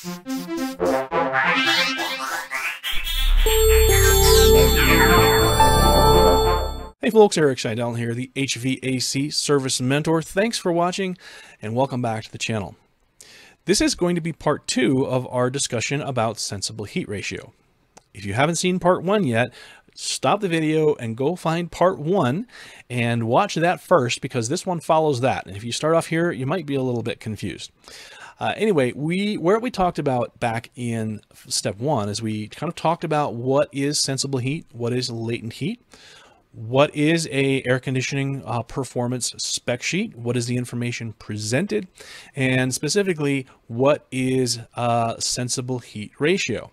Hey folks, Eric Shidell here, the HVAC Service Mentor. Thanks for watching and welcome back to the channel. This is going to be part two of our discussion about sensible heat ratio. If you haven't seen part one yet, stop the video and go find part one and watch that first because this one follows that. And if you start off here, you might be a little bit confused. Uh, anyway, we where we talked about back in step one is we kind of talked about what is sensible heat, what is latent heat, what is a air conditioning uh, performance spec sheet, what is the information presented, and specifically what is a sensible heat ratio.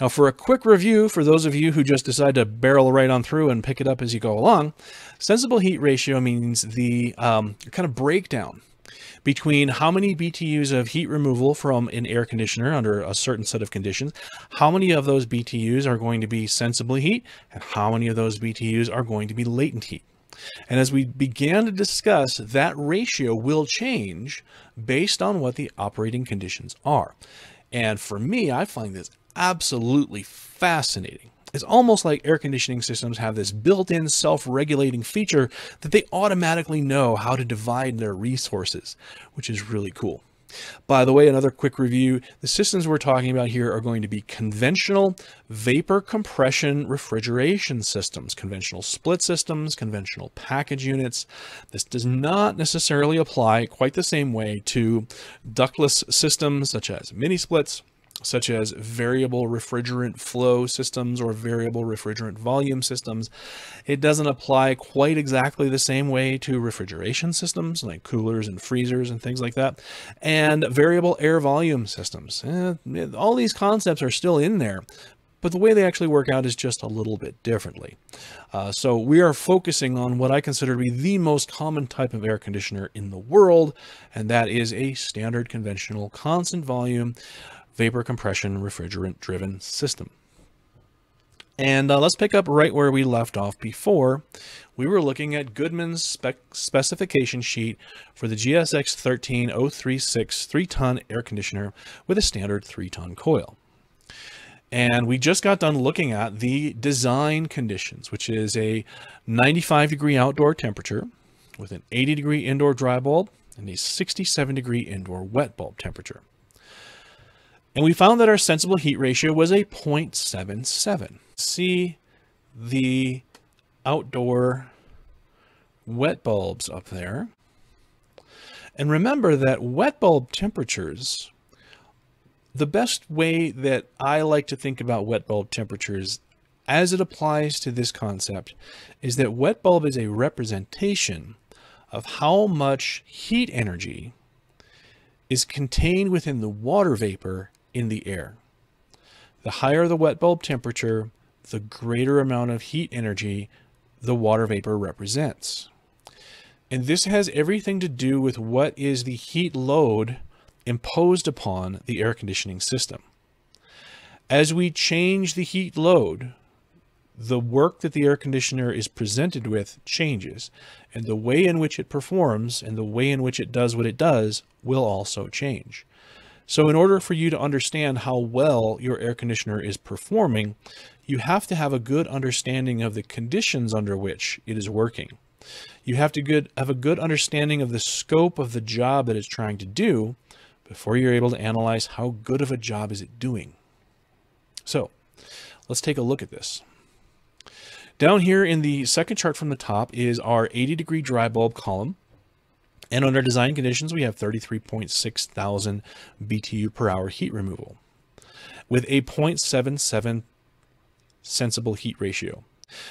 Now, for a quick review, for those of you who just decide to barrel right on through and pick it up as you go along, sensible heat ratio means the um, kind of breakdown between how many BTUs of heat removal from an air conditioner under a certain set of conditions, how many of those BTUs are going to be sensible heat, and how many of those BTUs are going to be latent heat. And as we began to discuss, that ratio will change based on what the operating conditions are. And for me, I find this absolutely fascinating. It's almost like air conditioning systems have this built-in self-regulating feature that they automatically know how to divide their resources, which is really cool. By the way, another quick review, the systems we're talking about here are going to be conventional vapor compression refrigeration systems, conventional split systems, conventional package units. This does not necessarily apply quite the same way to ductless systems such as mini splits, such as variable refrigerant flow systems or variable refrigerant volume systems. It doesn't apply quite exactly the same way to refrigeration systems like coolers and freezers and things like that. And variable air volume systems. Eh, all these concepts are still in there, but the way they actually work out is just a little bit differently. Uh, so we are focusing on what I consider to be the most common type of air conditioner in the world, and that is a standard conventional constant volume vapor compression refrigerant driven system. And uh, let's pick up right where we left off before. We were looking at Goodman's spec specification sheet for the GSX 13036 3-ton air conditioner with a standard 3-ton coil. And we just got done looking at the design conditions, which is a 95 degree outdoor temperature with an 80 degree indoor dry bulb and a 67 degree indoor wet bulb temperature. And we found that our sensible heat ratio was a 0.77. See the outdoor wet bulbs up there. And remember that wet bulb temperatures, the best way that I like to think about wet bulb temperatures as it applies to this concept is that wet bulb is a representation of how much heat energy is contained within the water vapor in the air. The higher the wet bulb temperature, the greater amount of heat energy the water vapor represents. And this has everything to do with what is the heat load imposed upon the air conditioning system. As we change the heat load, the work that the air conditioner is presented with changes, and the way in which it performs and the way in which it does what it does will also change. So in order for you to understand how well your air conditioner is performing, you have to have a good understanding of the conditions under which it is working. You have to good, have a good understanding of the scope of the job that it's trying to do before you're able to analyze how good of a job is it doing. So let's take a look at this. Down here in the second chart from the top is our 80 degree dry bulb column. And under design conditions, we have 33.6 thousand BTU per hour heat removal with a 0.77 sensible heat ratio.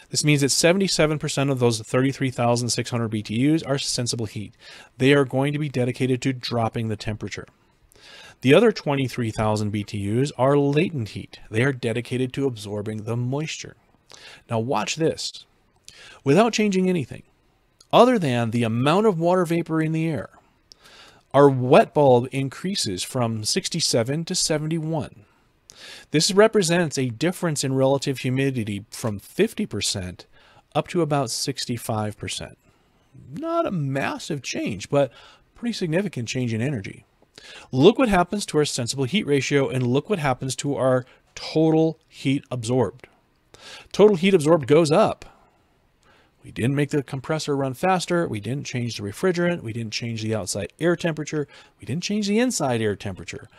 This means that 77% of those 33,600 BTUs are sensible heat. They are going to be dedicated to dropping the temperature. The other 23,000 BTUs are latent heat. They are dedicated to absorbing the moisture. Now watch this. Without changing anything, other than the amount of water vapor in the air. Our wet bulb increases from 67 to 71. This represents a difference in relative humidity from 50% up to about 65%. Not a massive change, but pretty significant change in energy. Look what happens to our sensible heat ratio and look what happens to our total heat absorbed. Total heat absorbed goes up. We didn't make the compressor run faster. We didn't change the refrigerant. We didn't change the outside air temperature. We didn't change the inside air temperature.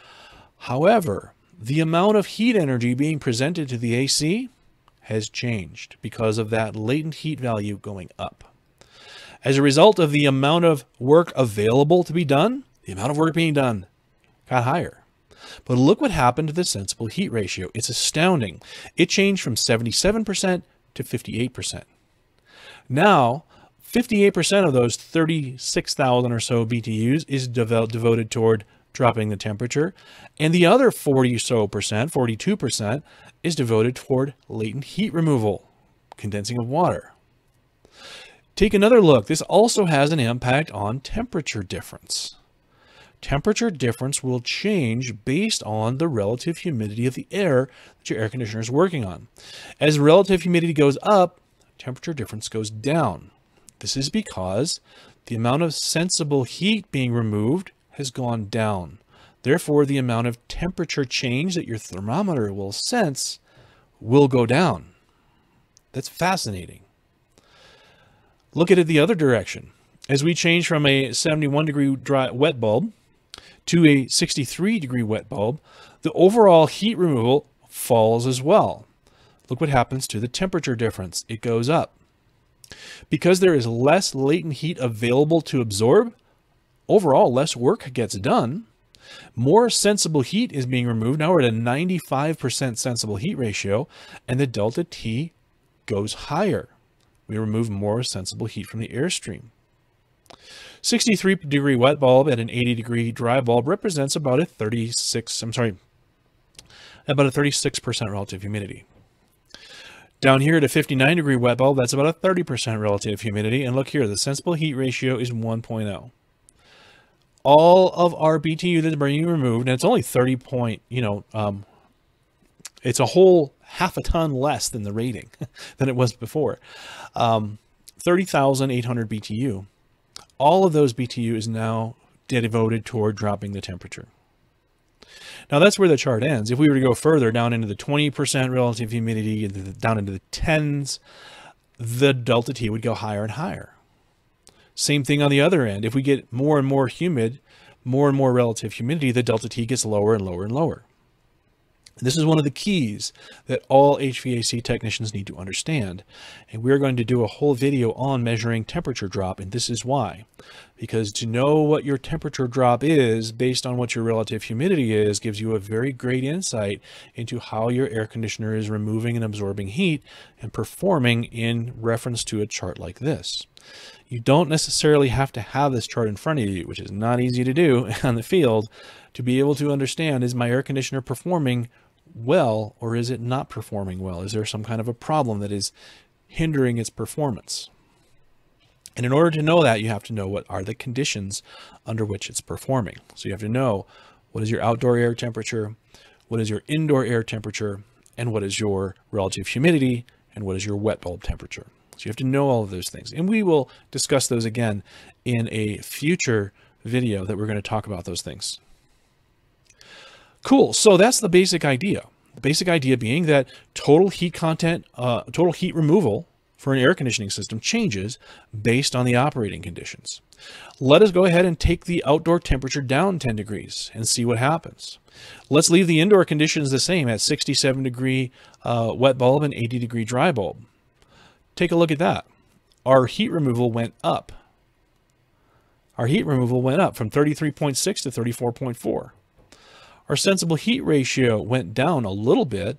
However, the amount of heat energy being presented to the AC has changed because of that latent heat value going up. As a result of the amount of work available to be done, the amount of work being done got higher. But look what happened to the sensible heat ratio. It's astounding. It changed from 77% to 58%. Now, 58% of those 36,000 or so BTUs is devoted toward dropping the temperature, and the other 40 so percent, 42%, is devoted toward latent heat removal, condensing of water. Take another look. This also has an impact on temperature difference. Temperature difference will change based on the relative humidity of the air that your air conditioner is working on. As relative humidity goes up, temperature difference goes down. This is because the amount of sensible heat being removed has gone down. Therefore, the amount of temperature change that your thermometer will sense will go down. That's fascinating. Look at it the other direction. As we change from a 71 degree dry wet bulb to a 63 degree wet bulb, the overall heat removal falls as well. Look what happens to the temperature difference. It goes up. Because there is less latent heat available to absorb, overall less work gets done. More sensible heat is being removed. Now we're at a 95% sensible heat ratio, and the delta T goes higher. We remove more sensible heat from the airstream. 63 degree wet bulb at an 80 degree dry bulb represents about a 36, I'm sorry, about a 36% relative humidity. Down here at a 59 degree wet bulb, that's about a 30% relative humidity. And look here, the sensible heat ratio is 1.0. All of our BTU that's being removed, and it's only 30 point, you know, um, it's a whole half a ton less than the rating than it was before. Um, 30,800 BTU. All of those BTU is now devoted toward dropping the temperature. Now that's where the chart ends. If we were to go further down into the 20% relative humidity, down into the tens, the delta T would go higher and higher. Same thing on the other end. If we get more and more humid, more and more relative humidity, the delta T gets lower and lower and lower. This is one of the keys that all HVAC technicians need to understand. And we're going to do a whole video on measuring temperature drop, and this is why. Because to know what your temperature drop is based on what your relative humidity is gives you a very great insight into how your air conditioner is removing and absorbing heat and performing in reference to a chart like this. You don't necessarily have to have this chart in front of you, which is not easy to do on the field, to be able to understand, is my air conditioner performing well or is it not performing well? Is there some kind of a problem that is hindering its performance? And in order to know that, you have to know what are the conditions under which it's performing. So you have to know what is your outdoor air temperature, what is your indoor air temperature, and what is your relative humidity, and what is your wet bulb temperature. So you have to know all of those things. And we will discuss those again in a future video that we're going to talk about those things. Cool. So that's the basic idea. The basic idea being that total heat content, uh, total heat removal for an air conditioning system changes based on the operating conditions. Let us go ahead and take the outdoor temperature down 10 degrees and see what happens. Let's leave the indoor conditions the same at 67 degree uh, wet bulb and 80 degree dry bulb. Take a look at that. Our heat removal went up. Our heat removal went up from 33.6 to 34.4. Our sensible heat ratio went down a little bit.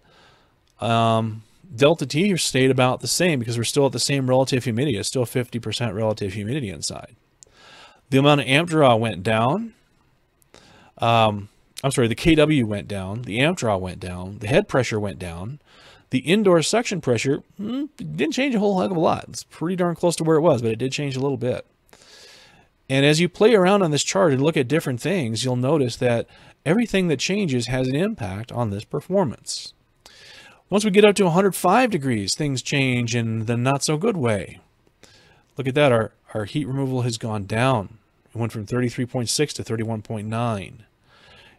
Um, delta T stayed about the same because we're still at the same relative humidity. It's still 50% relative humidity inside. The amount of amp draw went down. Um, I'm sorry, the KW went down. The amp draw went down. The head pressure went down. The indoor suction pressure hmm, didn't change a whole heck of a lot. It's pretty darn close to where it was, but it did change a little bit. And as you play around on this chart and look at different things, you'll notice that everything that changes has an impact on this performance. Once we get up to 105 degrees, things change in the not so good way. Look at that, our, our heat removal has gone down. It went from 33.6 to 31.9.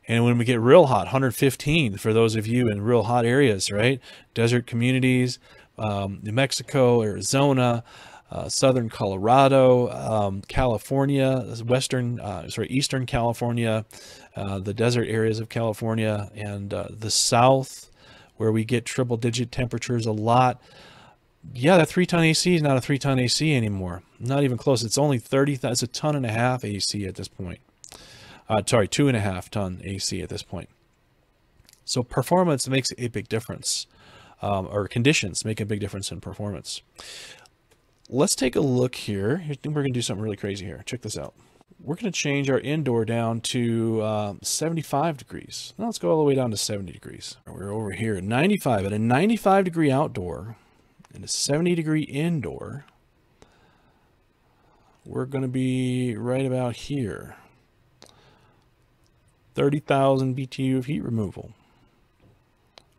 And when we get real hot, 115 for those of you in real hot areas, right? Desert communities, um, New Mexico, Arizona, uh, southern Colorado, um, California, western, uh, sorry, eastern California, uh, the desert areas of California, and uh, the south, where we get triple digit temperatures a lot. Yeah, that three ton AC is not a three ton AC anymore. Not even close. It's only 30, it's a ton and a half AC at this point. Uh, sorry, two and a half ton AC at this point. So performance makes a big difference, um, or conditions make a big difference in performance let's take a look here. We're going to do something really crazy here. Check this out. We're going to change our indoor down to um, 75 degrees. Now let's go all the way down to 70 degrees. We're over here at 95. At a 95 degree outdoor and a 70 degree indoor, we're going to be right about here. 30,000 BTU of heat removal.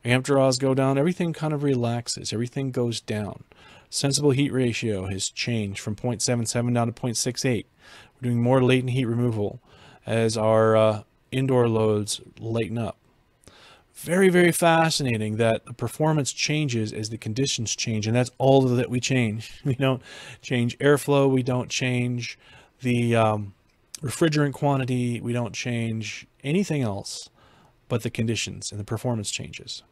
Amp draws go down. Everything kind of relaxes. Everything goes down. Sensible heat ratio has changed from 0.77 down to 0.68. We're doing more latent heat removal as our uh, indoor loads lighten up. Very, very fascinating that the performance changes as the conditions change, and that's all that we change. We don't change airflow, we don't change the um, refrigerant quantity, we don't change anything else but the conditions and the performance changes.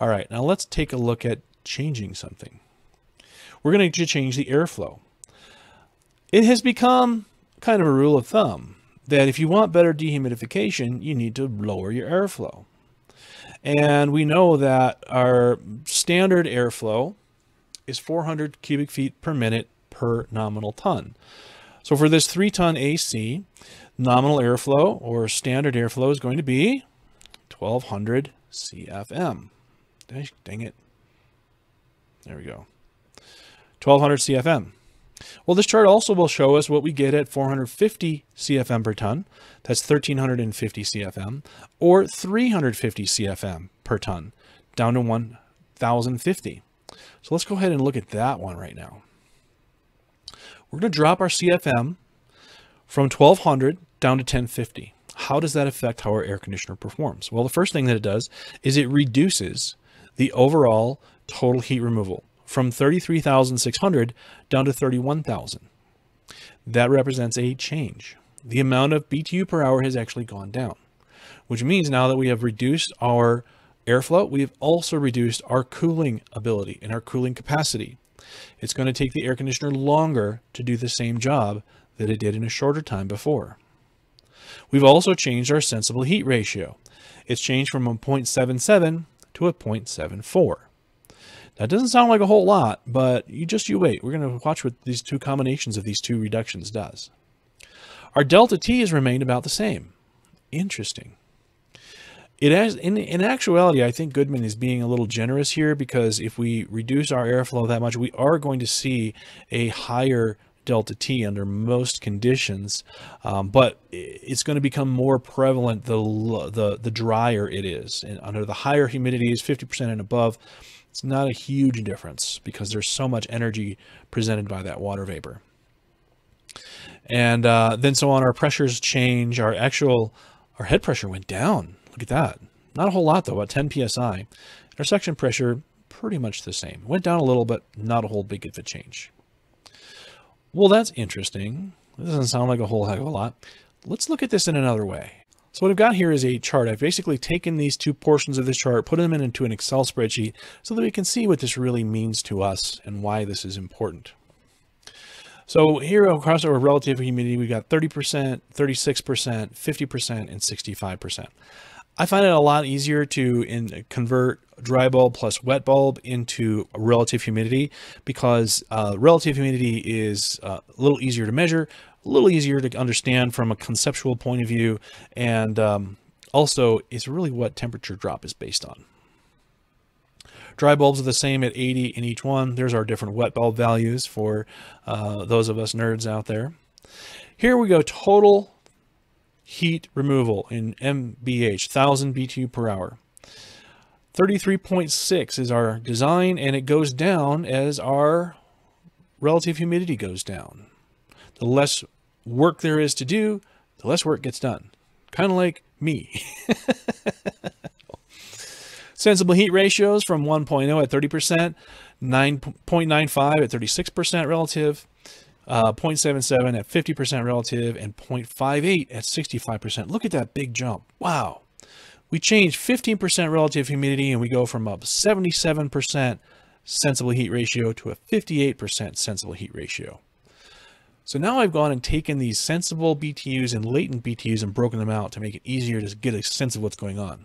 All right, now let's take a look at changing something we're going to change the airflow. It has become kind of a rule of thumb that if you want better dehumidification, you need to lower your airflow. And we know that our standard airflow is 400 cubic feet per minute per nominal ton. So for this three ton AC, nominal airflow or standard airflow is going to be 1200 CFM. Dang it. There we go. 1200 CFM. Well, this chart also will show us what we get at 450 CFM per ton. That's 1350 CFM or 350 CFM per ton down to 1050. So let's go ahead and look at that one right now. We're going to drop our CFM from 1200 down to 1050. How does that affect how our air conditioner performs? Well, the first thing that it does is it reduces the overall total heat removal from 33,600 down to 31,000. That represents a change. The amount of BTU per hour has actually gone down, which means now that we have reduced our airflow, we've also reduced our cooling ability and our cooling capacity. It's going to take the air conditioner longer to do the same job that it did in a shorter time before. We've also changed our sensible heat ratio. It's changed from a 0.77 to a 0.74. That doesn't sound like a whole lot, but you just you wait. We're going to watch what these two combinations of these two reductions does. Our delta T has remained about the same. Interesting. It has, in, in actuality, I think Goodman is being a little generous here because if we reduce our airflow that much, we are going to see a higher delta T under most conditions, um, but it's going to become more prevalent the, the, the drier it is. And under the higher humidities, 50% and above, it's not a huge difference because there's so much energy presented by that water vapor. And uh, then so on, our pressures change. Our actual, our head pressure went down. Look at that. Not a whole lot though, about 10 PSI. Our suction pressure, pretty much the same. Went down a little, but not a whole big of a change. Well, that's interesting. It doesn't sound like a whole heck of a lot. Let's look at this in another way. So what I've got here is a chart. I've basically taken these two portions of this chart, put them in into an Excel spreadsheet so that we can see what this really means to us and why this is important. So here across our relative humidity, we've got 30%, 36%, 50%, and 65%. I find it a lot easier to in, convert dry bulb plus wet bulb into relative humidity because uh, relative humidity is uh, a little easier to measure, a little easier to understand from a conceptual point of view, and um, also it's really what temperature drop is based on. Dry bulbs are the same at 80 in each one. There's our different wet bulb values for uh, those of us nerds out there. Here we go, total heat removal in MBH, 1000 BTU per hour. 33.6 is our design, and it goes down as our relative humidity goes down the less work there is to do, the less work gets done. Kind of like me. Sensible heat ratios from 1.0 at 30%, 9.95 at 36% relative, uh, 0.77 at 50% relative, and 0.58 at 65%. Look at that big jump. Wow. We change 15% relative humidity and we go from a 77% sensible heat ratio to a 58% sensible heat ratio. So now I've gone and taken these sensible BTUs and latent BTUs and broken them out to make it easier to get a sense of what's going on.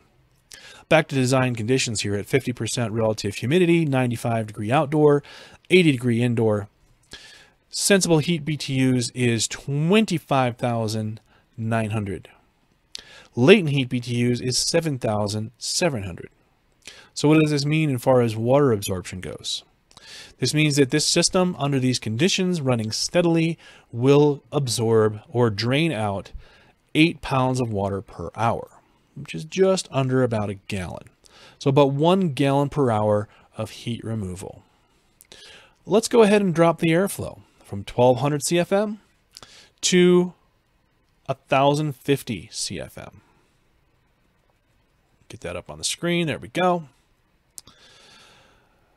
Back to design conditions here at 50% relative humidity, 95 degree outdoor, 80 degree indoor. Sensible heat BTUs is 25,900. Latent heat BTUs is 7,700. So what does this mean as far as water absorption goes? This means that this system, under these conditions, running steadily, will absorb or drain out 8 pounds of water per hour, which is just under about a gallon. So about 1 gallon per hour of heat removal. Let's go ahead and drop the airflow from 1200 CFM to 1050 CFM. Get that up on the screen. There we go.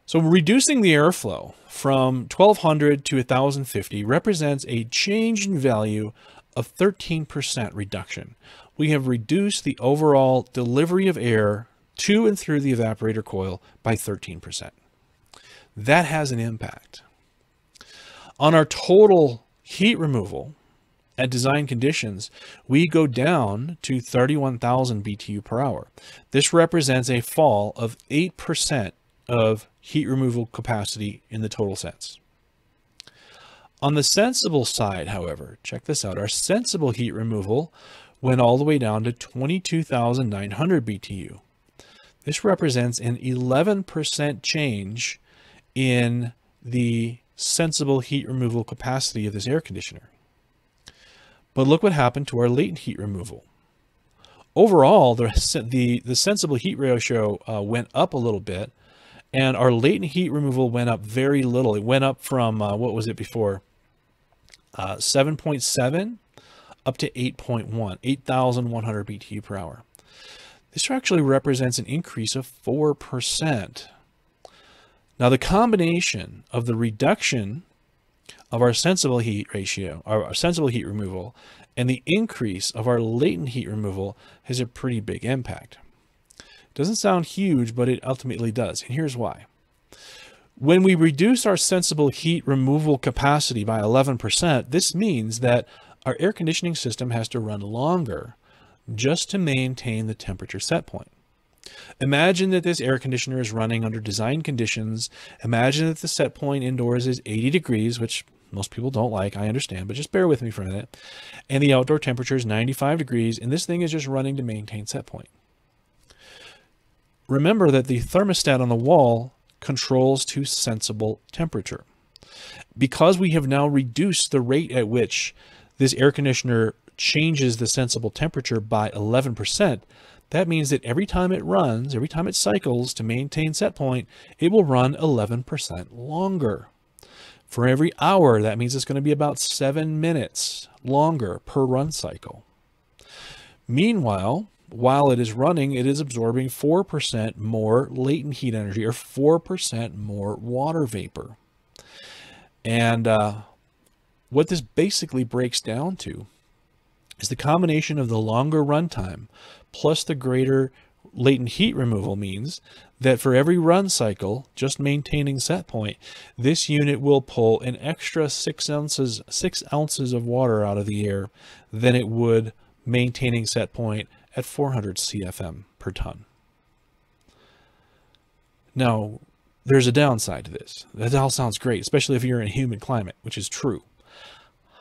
So reducing the airflow from 1200 to 1050 represents a change in value of 13% reduction. We have reduced the overall delivery of air to and through the evaporator coil by 13%. That has an impact. On our total heat removal at design conditions, we go down to 31,000 BTU per hour. This represents a fall of 8% of heat removal capacity in the total sense. On the sensible side, however, check this out, our sensible heat removal went all the way down to 22,900 BTU. This represents an 11% change in the sensible heat removal capacity of this air conditioner. But look what happened to our latent heat removal. Overall, the, the, the sensible heat ratio uh, went up a little bit, and our latent heat removal went up very little. It went up from, uh, what was it before? 7.7 uh, up to 8.1, 8,100 BTU per hour. This actually represents an increase of 4%. Now the combination of the reduction of our sensible heat ratio, our sensible heat removal, and the increase of our latent heat removal has a pretty big impact. Doesn't sound huge, but it ultimately does. And here's why. When we reduce our sensible heat removal capacity by 11%, this means that our air conditioning system has to run longer just to maintain the temperature set point. Imagine that this air conditioner is running under design conditions. Imagine that the set point indoors is 80 degrees, which most people don't like, I understand, but just bear with me for a minute. And the outdoor temperature is 95 degrees, and this thing is just running to maintain set point remember that the thermostat on the wall controls to sensible temperature. Because we have now reduced the rate at which this air conditioner changes the sensible temperature by 11%, that means that every time it runs, every time it cycles to maintain set point, it will run 11% longer. For every hour, that means it's going to be about seven minutes longer per run cycle. Meanwhile, while it is running, it is absorbing 4% more latent heat energy or 4% more water vapor. And uh, what this basically breaks down to is the combination of the longer runtime plus the greater latent heat removal means that for every run cycle, just maintaining set point, this unit will pull an extra six ounces, six ounces of water out of the air than it would maintaining set point at 400 CFM per ton. Now, there's a downside to this. That all sounds great, especially if you're in a humid climate, which is true.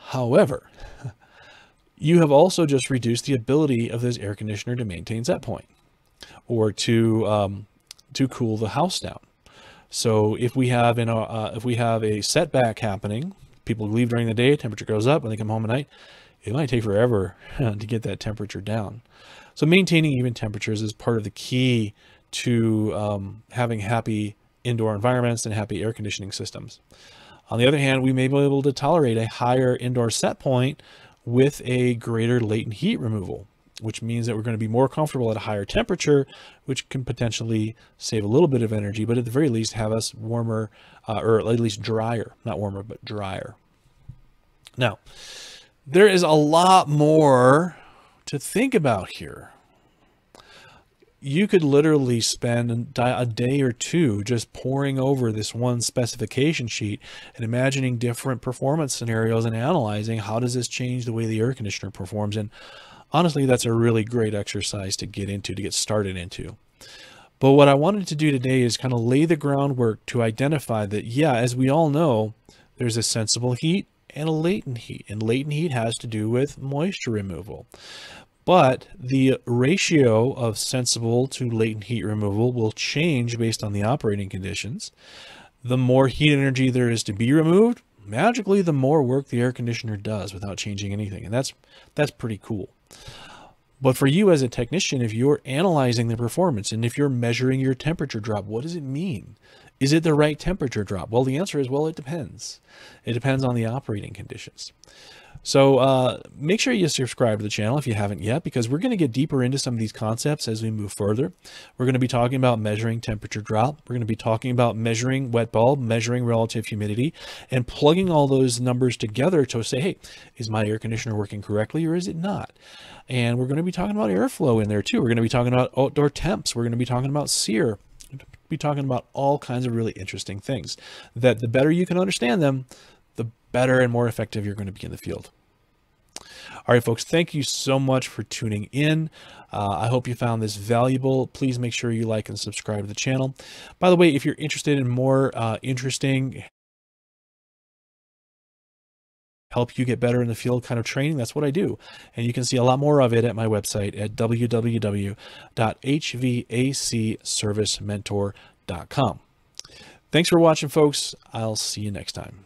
However, you have also just reduced the ability of this air conditioner to maintain set point or to um, to cool the house down. So if we have in a, uh, if we have a setback happening, people leave during the day, temperature goes up, when they come home at night, it might take forever to get that temperature down. So maintaining even temperatures is part of the key to um, having happy indoor environments and happy air conditioning systems. On the other hand, we may be able to tolerate a higher indoor set point with a greater latent heat removal. which means that we're going to be more comfortable at a higher temperature, which can potentially save a little bit of energy, but at the very least have us warmer, uh, or at least drier, not warmer, but drier. Now, there is a lot more to think about here. You could literally spend a day or two just poring over this one specification sheet and imagining different performance scenarios and analyzing how does this change the way the air conditioner performs. And honestly, that's a really great exercise to get into, to get started into. But what I wanted to do today is kind of lay the groundwork to identify that, yeah, as we all know, there's a sensible heat and a latent heat. And latent heat has to do with moisture removal. But the ratio of sensible to latent heat removal will change based on the operating conditions. The more heat energy there is to be removed, magically the more work the air conditioner does without changing anything. And that's that's pretty cool. But for you as a technician, if you're analyzing the performance and if you're measuring your temperature drop, what does it mean? Is it the right temperature drop? Well, the answer is, well, it depends. It depends on the operating conditions. So uh, make sure you subscribe to the channel if you haven't yet, because we're going to get deeper into some of these concepts as we move further. We're going to be talking about measuring temperature drop. We're going to be talking about measuring wet bulb, measuring relative humidity, and plugging all those numbers together to say, hey, is my air conditioner working correctly or is it not? And we're going to be talking about airflow in there too. We're going to be talking about outdoor temps. We're going to be talking about SEER be talking about all kinds of really interesting things that the better you can understand them, the better and more effective you're going to be in the field. All right, folks, thank you so much for tuning in. Uh, I hope you found this valuable. Please make sure you like and subscribe to the channel. By the way, if you're interested in more uh, interesting help you get better in the field kind of training, that's what I do. And you can see a lot more of it at my website at www.hvacservicementor.com. Thanks for watching, folks. I'll see you next time.